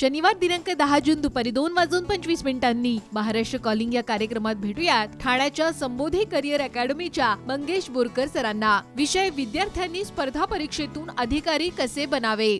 शनिवार दिनांक दहा जून दुपारी दोन वाजून पंचवीस मिनिटांनी महाराष्ट्र कॉलिंग या कार्यक्रमात भेटूयात ठाण्याच्या संबोधी करिअर अकॅडमीच्या मंगेश बोरकर सरांना. विषय विद्यार्थ्यांनी स्पर्धा परीक्षेतून अधिकारी कसे बनावे?